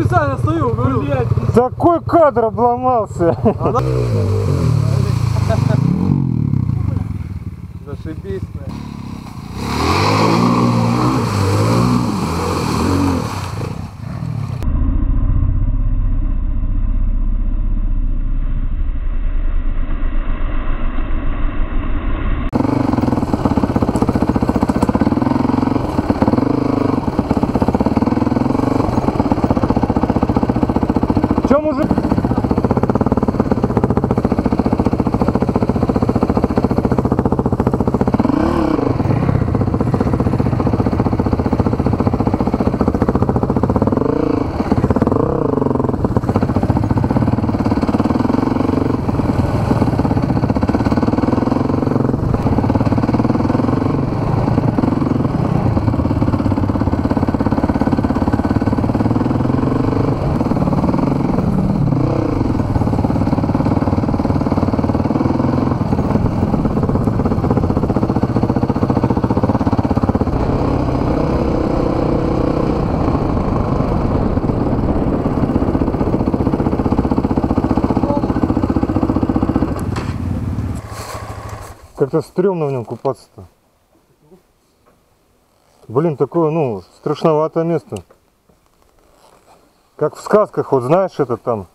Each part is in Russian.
специально стою, говорю. Такой кадр обломался. Зашибись. Мужик? Как-то стрёмно в нем купаться-то. Блин, такое, ну, страшноватое место. Как в сказках, вот знаешь, это там.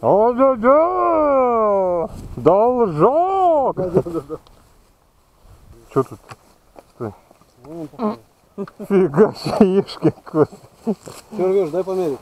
О, да, да! Должок! Что тут? Стой. Фига себе, ешки какой. Все, дай померить.